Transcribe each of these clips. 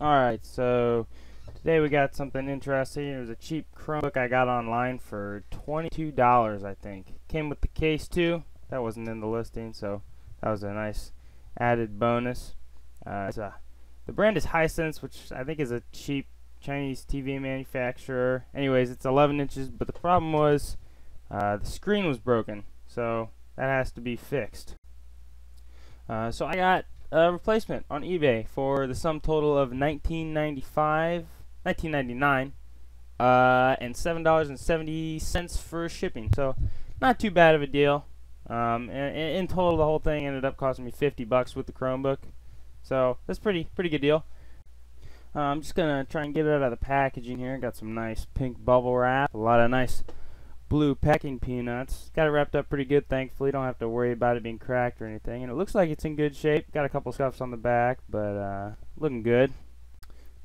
Alright, so today we got something interesting. It was a cheap Chromebook I got online for $22, I think. Came with the case too. That wasn't in the listing, so that was a nice added bonus. Uh, a, the brand is Hisense, which I think is a cheap Chinese TV manufacturer. Anyways, it's 11 inches, but the problem was uh, the screen was broken, so that has to be fixed. Uh, so I got a replacement on eBay for the sum total of 1995 1999 uh, and $7.70 for shipping. So not too bad of a deal. Um, and, and in total, the whole thing ended up costing me 50 bucks with the Chromebook. So that's pretty pretty good deal. Uh, I'm just gonna try and get it out of the packaging here. Got some nice pink bubble wrap, a lot of nice blue packing peanuts. Got it wrapped up pretty good, thankfully. Don't have to worry about it being cracked or anything. And it looks like it's in good shape. Got a couple scuffs on the back, but uh, looking good.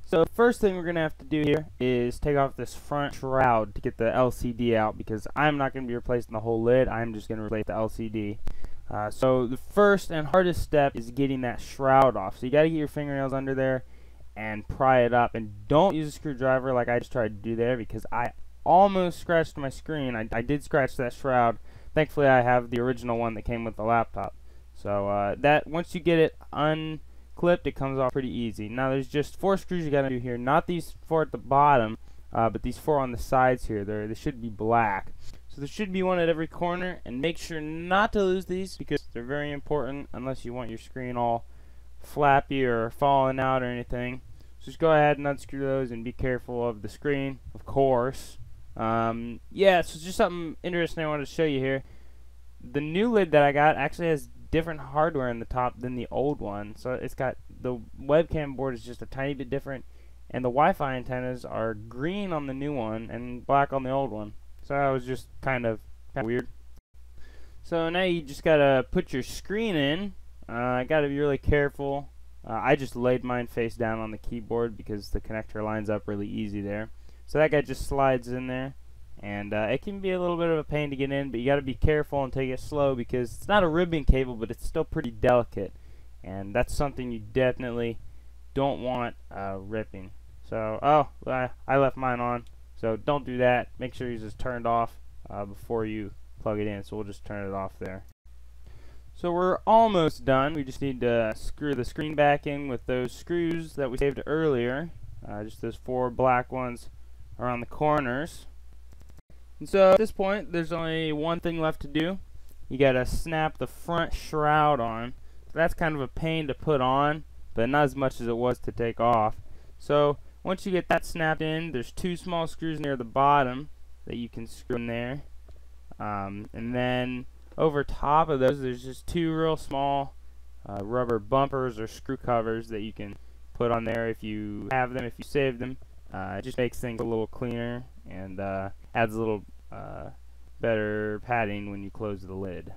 So first thing we're going to have to do here is take off this front shroud to get the LCD out because I'm not going to be replacing the whole lid. I'm just going to replace the LCD. Uh, so the first and hardest step is getting that shroud off. So you got to get your fingernails under there and pry it up. And don't use a screwdriver like I just tried to do there because I almost scratched my screen. I, I did scratch that shroud. Thankfully, I have the original one that came with the laptop. So uh, that once you get it unclipped, it comes off pretty easy. Now there's just four screws you got to do here. Not these four at the bottom, uh, but these four on the sides here. They're, they should be black. So there should be one at every corner, and make sure not to lose these because they're very important unless you want your screen all flappy or falling out or anything. So just go ahead and unscrew those and be careful of the screen, of course. Um, yeah, so just something interesting I wanted to show you here. The new lid that I got actually has different hardware in the top than the old one. So it's got the webcam board is just a tiny bit different, and the Wi-Fi antennas are green on the new one and black on the old one. So that was just kind of, kind of weird. So now you just gotta put your screen in. Uh, gotta be really careful. Uh, I just laid mine face down on the keyboard because the connector lines up really easy there. So that guy just slides in there. And uh, it can be a little bit of a pain to get in, but you got to be careful and take it slow because it's not a ribbon cable, but it's still pretty delicate. And that's something you definitely don't want uh, ripping. So, oh, I, left mine on. So don't do that. Make sure you just turned off uh, before you plug it in. So we'll just turn it off there. So we're almost done. We just need to screw the screen back in with those screws that we saved earlier. Uh, just those four black ones around the corners. And so at this point, there's only one thing left to do. You gotta snap the front shroud on. So that's kind of a pain to put on, but not as much as it was to take off. So once you get that snapped in, there's two small screws near the bottom that you can screw in there. Um, and then over top of those, there's just two real small uh, rubber bumpers or screw covers that you can put on there if you have them, if you save them. Uh, it just makes things a little cleaner and uh, adds a little uh, better padding when you close the lid.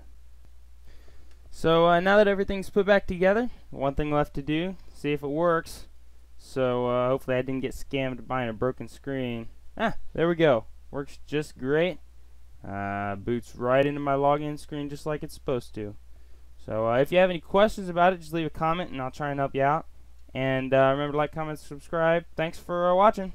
So uh, now that everything's put back together, one thing left to do, see if it works. So uh, hopefully I didn't get scammed buying a broken screen. Ah, there we go. Works just great. Uh, boots right into my login screen just like it's supposed to. So if you have any questions about it, just leave a comment and I'll try and help you out. And uh, remember to like, comment, subscribe. Thanks for uh, watching.